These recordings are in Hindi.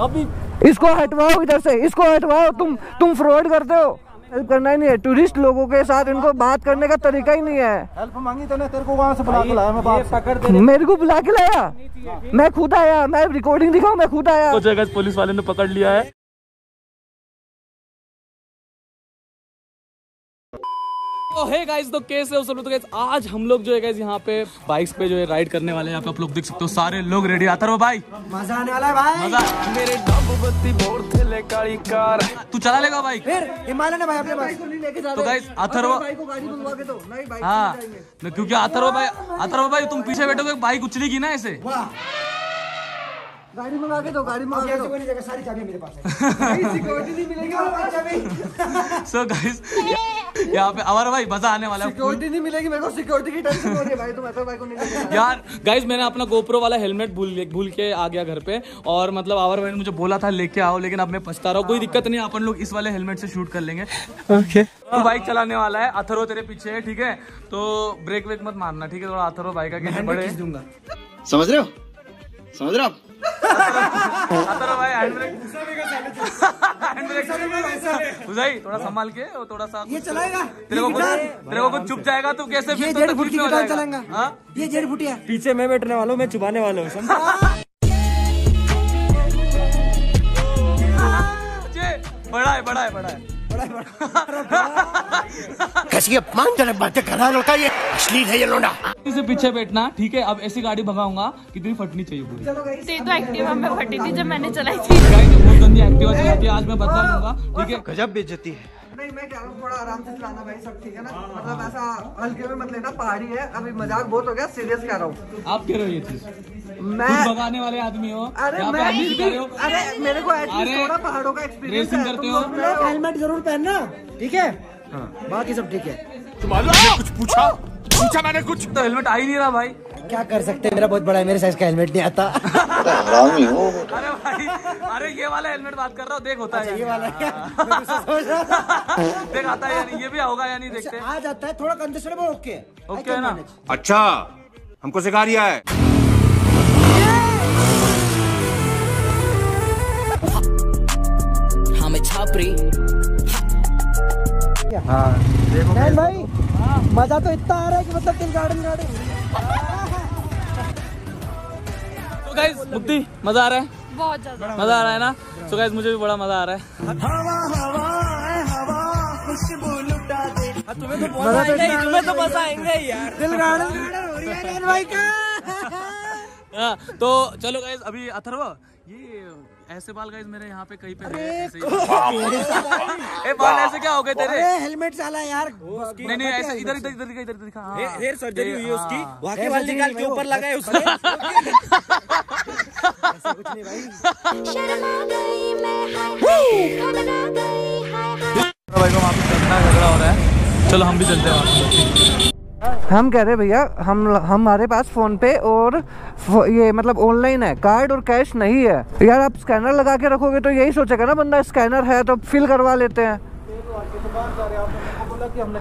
अभी इसको हटवाओ इधर से इसको हटवाओ तुम तुम फ्रॉड करते हो। हेल्प करना ही नहीं है टूरिस्ट लोगों के साथ इनको बात करने का तरीका ही नहीं है। हेल्प मांगी तो तेरे को वहाँ से बुला के लाया मैं बात पकड़ दे मेरे को बुला के लाया? मैं खुद आया मैं रिकॉर्डिंग दिखाऊँ मैं खुद आया। तो जगह पुलिस वाले ने पकड़ लिया है। तो हे गाइस तो कैसे हो सब लोग? तो guys, आज हम लोग जो है गाइस यहाँ पे बाइक्स पे जो है राइड करने वाले हैं। यहाँ पे आप लोग देख सकते हो सारे लोग रेडी आता रहो भाई। मज़ा आने वाला है भाई। मज़ा। मेरे तू चला लेगा बाइक फिर हिमालय ने भाई अपने पास। तो गाइस अथर्व हाँ। क्योंकि अथर्व भाई अथर्व भाई तुम पीछे बैठोगे बाइक उछलेगी ना ऐसे। गाड़ी मंगा के दो गाड़ी मंगा के दो। कोई जगह सारी चाबियाँ मेरे पास है। सिक्योरिटी नहीं मिलेगी सो गाइस यहाँ पे अवर भाई मज़ा आने वाला है। सिक्योरिटी नहीं मिलेगी मेरे को सिक्योरिटी की टेंशन हो रही है भाई तुम ऐसा भाई को नहीं यार गाइज़ मैंने अपना गोप्रो वाला हेलमेट भूल भूल के आ गया घर पे। और मतलब आवर भाई ने मुझे बोला था लेके आओ लेकिन अब मैं पछता रहा हूँ। कोई दिक्कत नहीं अपन लोग इस वाले हेलमेट से शूट कर लेंगे। ओके तो बाइक चलाने वाला है अथर्व तेरे पीछे है ठीक है? तो ब्रेक वेक मत मारना ठीक है? थोड़ा अथर्व बाइक आगे बड़े समझ रहे हो? समझ रहे हो आप? भाई हैंड ब्रेक हैंड ब्रेक उजाई थोड़ा संभाल के और थोड़ा सा ये चलाएगा। तेरे को कुछ तेरे को कुछ चुप जाएगा तो कैसे ये तो डेढ़ फुट की में हो गिटार जाएगा। चलाएगा। हाँ? ये डेढ़ फुटिया पीछे मैं बैठने वालों हूँ मैं वाले वाला हूँ बड़ा है। बड़ा है बड़ा है। कैसी अपमानजनक बातें कर रहा है लड़का ये? अश्लील है ये लोडा इसे पीछे बैठना ठीक है? अब ऐसी गाड़ी भगाऊँगा कितनी फटनी चाहिए पूरी। तो एक्टिवा में फटी थी जब मैंने चलाई थी। गाइस बहुत गंदी एक्टिवा चलाती है आज मैं बता लूँगा ठीक है? गजब बेचती है। नहीं मैं कह रहा हूँ थोड़ा आराम से चलाना भाई सब ठीक है ना? मतलब ऐसा हल्के में मत लेना पहाड़ी है। अभी मज़ाक बहुत हो गया सीरियस कह रहा हूँ। आप कह रहे हो ये चीज़? मैं भगाने वाले आदमी हो अरे मैं हो। अरे मेरे को थोड़ा पहाड़ों का एक्सपीरियंस है करते हो? हेलमेट ज़रूर पहनना ठीक है? हाँ। बाकी सब ठीक है। कुछ पूछा? पूछा मैंने कुछ? तो हेलमेट आ ही नहीं रहा भाई। क्या कर सकते हैं? मेरा बहुत बड़ा है मेरे साइज़ का हेलमेट नहीं आता। अरे भाई अरे ये वाला हेलमेट बात कर रहा हूँ देख होता है। ये वाला। देख आता है या नहीं ये भी होगा या नहीं देखते आ जाता है थोड़ा कंजेशन है ओके ओके है ना? अच्छा हमको सिखा रिया है। नहीं भाई। मज़ा तो इतना आ रहा है कि मतलब दिल गार्डन गार्डन तो मुक्ति मज़ा आ रहा है? बहुत ज़्यादा। मज़ा आ रहा है ना? सो गाइस मुझे भी बड़ा मज़ा आ रहा है। तुम्हें तो मज़ा आएँगे। यार दिल गार्डन गार्डन हो रही है भाई का हाँ, तो चलो गाइस अभी अथर्व ये ऐसे बाल गाइस मेरे यहाँ पे कहीं पे ऐसे ए बाल ऐसे क्या हो गए तेरे? हेलमेट साला यार। नहीं नहीं ऐसे इधर इधर इधर इधर दिखा हेयर सर्जरी हुई है। उसकी। वहाँ के बाल निकाल के ऊपर लगाए उसने? गई भाई को वहाँ पे चलना झगड़ा हो रहा है। चलो हम भी चलते हैं वहाँ हम कह रहे भैया, हम हमारे पास फ़ोन पे और ये मतलब ऑनलाइन है, कार्ड और कैश नहीं है। यार, आप स्कैनर लगा के रखोगे तो यही सोचेगा ना, बंदा स्कैनर है तो फिल करवा लेते हैं। बोला कि हमने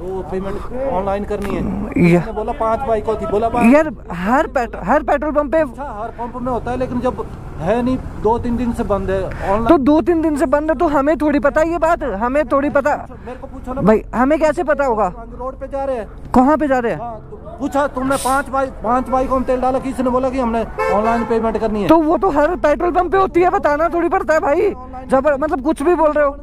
वो पेमेंट ऑनलाइन करनी है। या- बोला पाँच बाइकों थी। बोला यार हर हर पेट्रोल पंप पे अच्छा हर पंप में होता है लेकिन जब है नहीं दो तीन दिन से बंद है। तो दो तीन दिन से बंद है तो हमें थोड़ी पता है ये बात? हमें थोड़ी पता मेरे को पूछो ना। भाई हमें कैसे पता होगा? रोड पे जा रहे हैं। कहाँ पे जा रहे हैं? हाँ, तो पूछा तुमने पाँच बाइक पाँच बाइकों में तेल डाला किसी ने बोला कि हमने ऑनलाइन पेमेंट करनी है? तो वो तो हर पेट्रोल पंप पे होती है बताना थोड़ी पड़ता है भाई। जब मतलब कुछ भी बोल रहे हो।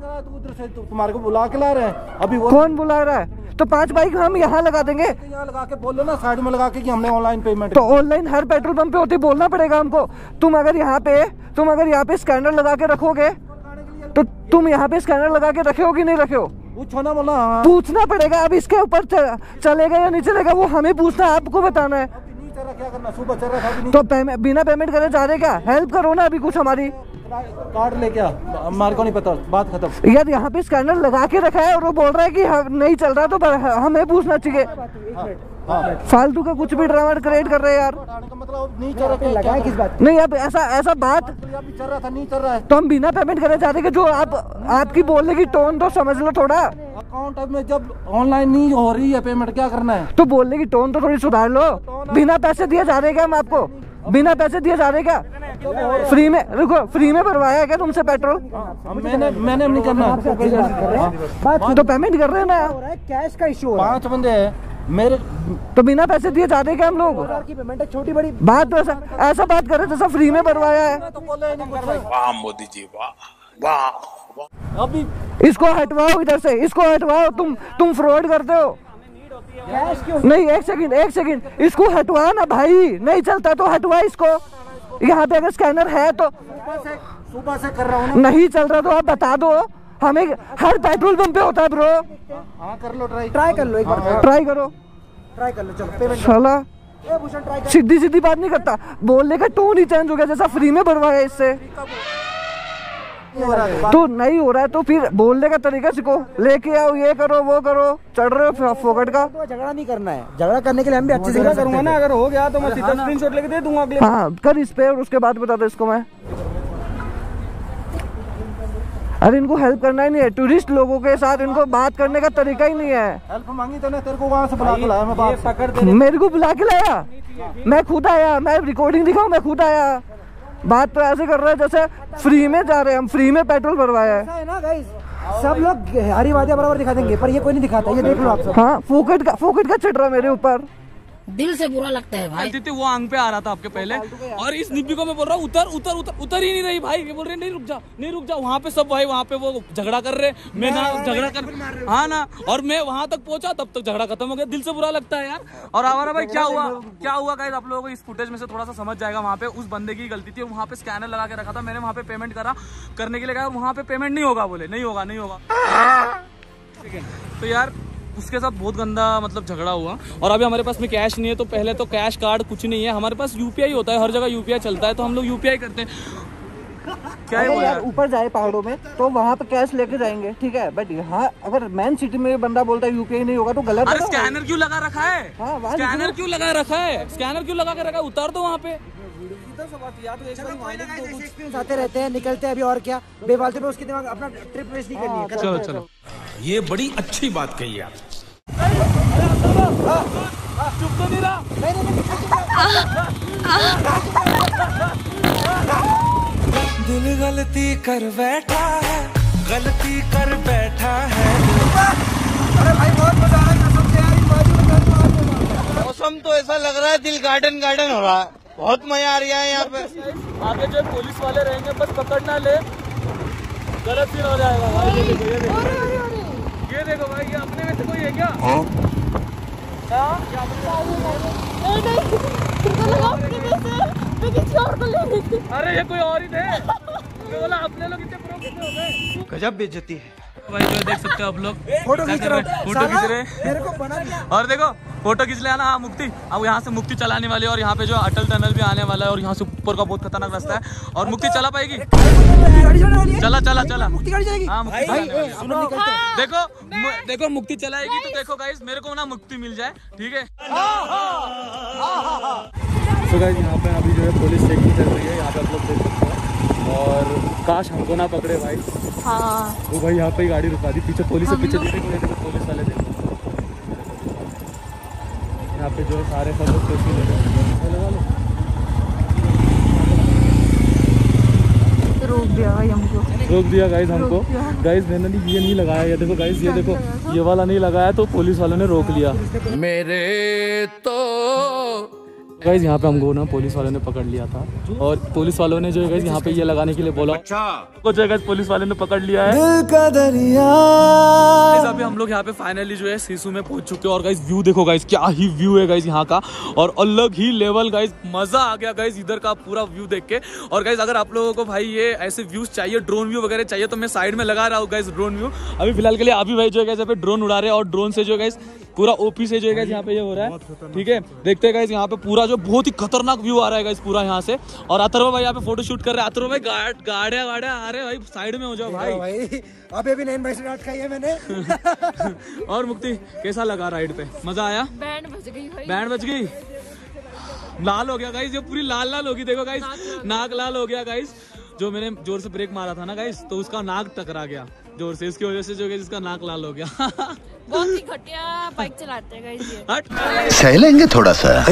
से तो तुम्हारे को बुला के ला रहे हैं। अभी वो कौन बुला रहा है? तो पाँच बाइक हम यहाँ लगा देंगे। यहाँ लगा के बोलो ना साइड में लगा के कि हमने ऑनलाइन पेमेंट तो ऑनलाइन हर पेट्रोल पंप पे होती बोलना पड़ेगा हमको। तुम अगर यहाँ पे तुम अगर यहाँ पे स्कैनर लगा के रखोगे तो तुम यहाँ पे स्कैनर लगा के रखे हो कि नहीं रखे हो? पूछो ना बोला हाँ। पूछना पड़ेगा अब इसके ऊपर चलेगा या नहीं चलेगा वो हमें पूछना है आपको बताना है। अभी नहीं चल रहा क्या करना सुबह चल रहा था तो बिना पेमेंट करे जा रहे क्या? हेल्प करो ना अभी कुछ हमारी। कार्ड ले क्या हमारे को नहीं पता बात खत्म। यार यहाँ पे स्कैनर लगा के रखा है और वो बोल रहा है कि हम- नहीं चल रहा तो हमें पूछना चाहिए। हाँ फालतू का कुछ भी ड्रामा क्रिएट कर रहे हैं यार। मतलब नहीं चल रहा लगा किस बात? नहीं अब ऐसा ऐसा बात चल रहा था नहीं चल रहा है। तो हम बिना पेमेंट करे जा रहे हैं कि जो आप आपकी बोलने की टोन तो समझ लो थोड़ा। अकाउंट में जब ऑनलाइन नहीं हो रही है पेमेंट क्या करना है? तो बोलने की टोन तो थोड़ी सुधार लो। बिना पैसे दिए जा रहे क्या हम आपको? बिना पैसे दिए जा रहे क्या? फ्री में रुको फ्री में भरवाया क्या तुमसे पेट्रोल मैंने मैंने नहीं करना। तो पेमेंट कर रहे हैं ना कैश का इशू हो पाँच बंदे हैं मेरे तो बिना पैसे दिए जाते क्या हम लोग? है की पेमेंट है छोटी बड़ी बात तो ऐसा ऐसा बात कर रहे थे जैसा फ्री में भरवाया है। वाह मोदी जी वाह वाह अभी इसको हटवाओ इधर से इसको हटवाओ तुम तुम फ्रॉड करते हो। नहीं एक सेकंड एक सेकंड इसको हटवा ना भाई नहीं चलता तो हटवा इसको। यहाँ पे अगर स्कैनर है तो सुबह से कर रहा हूँ नहीं चल रहा तो आप बता दो। हमें हर पेट्रोल पंप पे होता है ब्रो। हाँ कर लो ट्राई ट्राई कर लो एक बार। ट्राई करो। ट्राई कर लो चलो पेमेंट साला सीधी सीधी बात नहीं करता। बोलने का टोन ही चेंज हो गया जैसा फ्री में भरवाया इससे। तो नहीं हो रहा है तो फिर बोलने का तरीका सीखो। लेके आओ ये करो वो करो। चढ़ रहे हो फोकट का। तो झगड़ा नहीं करना है। झगड़ा करने के लिए हम भी अच्छे से कर सकते हैं अगर हो गया तो मैं सीधा स्क्रीनशॉट लेके दे दूँगा अगले। हाँ कर इस पे और उसके बाद बता दो इसको मैं। अरे इनको हेल्प करना ही नहीं है। टूरिस्ट लोगों के साथ इनको बात करने का तरीका ही नहीं है। हेल्प मांगी तो तेरे को वहाँ से बुला के लाया? मैं बात पकड़ मेरे को बुला के लाया? मैं खुद आया मैं रिकॉर्डिंग दिखाऊँ मैं खुद आया। बात तो ऐसे कर रहे हैं जैसे फ्री में जा रहे हैं हम फ्री में पेट्रोल भरवाया है। ना गाइस सब लोग हरी वादिया बराबर दिखा देंगे पर ये कोई नहीं दिखाता ये देख लो आप सब। हाँ फोकट का फोकट का चिट रहा मेरे ऊपर। दिल से बुरा लगता है भाई। चलती वो आंग पे आ रहा था आपके पहले। और इस निब्बी को मैं बोल रहा हूँ उतर उतर उतर उतर ही नहीं रही भाई। ये बोल रहे नहीं रुक जा नहीं रुक जा। वहाँ पे सब भाई वहाँ पे वो झगड़ा कर रहे मैं ना झगड़ा कर हाँ ना और मैं वहाँ तक पहुँचा तब तक झगड़ा खत्म हो गया। दिल से बुरा लगता है यार। और आवारा भाई क्या हुआ? क्या हुआ गाइस आप लोगों को इस फुटेज में से थोड़ा सा समझ जाएगा वहाँ पे। उस बंदे की गलती थी वहाँ पे स्कैनर लगा के रखा था। मैंने वहाँ पे पेमेंट करा करने के लिए कहा वहाँ पे पेमेंट नहीं होगा बोले। नहीं होगा नहीं होगा। ठीक है। तो यार उसके साथ बहुत गंदा मतलब झगड़ा हुआ। और अभी हमारे पास में कैश नहीं है तो पहले तो कैश कार्ड कुछ नहीं है। हमारे पास यूपीआई होता है हर जगह यूपीआई चलता है तो हम लोग यूपीआई करते हैं। क्या है यार ऊपर जाए पहाड़ों में तो वहाँ पे कैश लेके जाएँगे ठीक है? बट यहाँ अगर मेन सिटी में बंदा बोलता है यूपीआई नहीं होगा तो गलत है अरे स्कैनर क्यों लगा रखा है? हाँ, स्कैनर। क्यों लगा रखा है? स्कैनर क्यों लगा के रखा है? उतार दो वहाँ पे। एक्सपीरियंस आते रहते हैं निकलते हैं अभी और क्या? बेफालतू में उसके दिमाग अपना ट्रिप वेस्ट नहीं करनी है। चलो चलो। ये बड़ी अच्छी बात कही आप। चुप तो नहीं रहा दिल गलती कर बैठा है गलती कर बैठा है। मौसम तो ऐसा लग रहा है दिल गार्डन गार्डन हो रहा है। बहुत मज़ा आ रहा है यहाँ पे। आगे जो पुलिस वाले रहेंगे बस पकड़ना ले। गलत सीन हो जाएगा भाई ये देखो ये देखो। ये देखो भाई ये अपने में से कोई है क्या? अरे ये कोई और ही थे। बोला अपने लोग इतने प्रो कितने हो गए? गजब बेइज्जती है। भाई जो देख सकते हो आप लोग। फ़ोटो खींच रहे फ़ोटो खींच रहे हैं। मेरे को बना दिया और देखो फ़ोटो खींच लिया ना हाँ मुक्ति। अब यहाँ से मुक्ति चलाने वाली है और यहाँ पे जो अटल टनल भी आने वाला है और यहाँ से ऊपर का बहुत खतरनाक रास्ता है। और मुक्ति चला पाएगी? है चला चला चला मुक्ति गाड़ी जाएगी हाँ है। हैं। देखो देखो मुक्ति चलाएगी तो देखो गाइस मेरे को ना मुक्ति मिल जाए ठीक है? तो गाइस यहाँ पे अभी जो है पुलिस चेकिंग चल रही है। यहाँ पे आप लोग देख सकते हैं। और काश हमको ना पकड़े भाई। हाँ। वो भाई यहाँ पे ही गाड़ी रुका दी पीछे पुलिस पीछे देखो ये देखो पुलिस वाले देखो यहाँ पे जो सारे सब लोग सेल्फी ले रहे रोक दिया भाई हमको। रोक दिया गाइस हमको। गाइस मैंने नहीं ये नहीं लगाया। ये देखो गाइस ये देखो। ये वाला नहीं लगाया तो पुलिस वालों ने रोक लिया। मेरे तो गाइस यहाँ पे हमको ना पुलिस वालों ने पकड़ लिया था। और पुलिस वालों ने जो है गाइस यहाँ पे ये लगाने के लिए बोला। अच्छा। को जो है पुलिस वालों ने पकड़ लिया है। दिल का दरिया। अभी हम लोग यहाँ पे फाइनली जो है सीसू में पहुँच चुके हैं। और गाइस व्यू देखो गाइस क्या ही व्यू है गाइस यहाँ का। और अलग ही लेवल गाइस मज़ा आ गया गाइस इधर का पूरा व्यू देख के। और गाइस अगर आप लोगों को भाई ये ऐसे व्यूज़ चाहिए ड्रोन व्यू वगैरह चाहिए तो मैं साइड में लगा रहा हूँ गाइस ड्रोन व्यू अभी फ़िलहाल के लिए अभी भाई जो है यहाँ पे ड्रोन उड़ा रहे हैं। और ड्रोन से जो है पूरा ओपी से जो है यहाँ पे ये हो रहा है। ठीक है? देखते हैं गाइस यहाँ पे पूरा जो बहुत ही खतरनाक व्यू आ रहा है गाइस पूरा यहाँ से। और अथर्व भाई यहाँ पे फ़ोटो शूट कर रहे हैं। अथर्व भाई गाड़ गाड़िया गाड़िया आ रहे हैं भाई साइड में हो जाओ भाई। भाई अभी अभी नैन भाई से डांट खाई है मैंने। और मुक्ति कैसा लगा राइड पे? मज़ा आया? बैंड बज गई भाई। बैंड बज गई? लाल हो गया गाइस ये पूरी लाल लाल होगी। देखो गाइस नाक लाल। हो गया गाइस जो मैंने ज़ोर से ब्रेक मारा था ना गाइस तो उसका नाक टकरा गया। ज़ोर से इसकी वजह से जो गाइस इसका नाक लाल हो गया। बहुत ही घटिया बाइक चलाते हैं गाइस ये। सह लेंगे थोड़ा सा।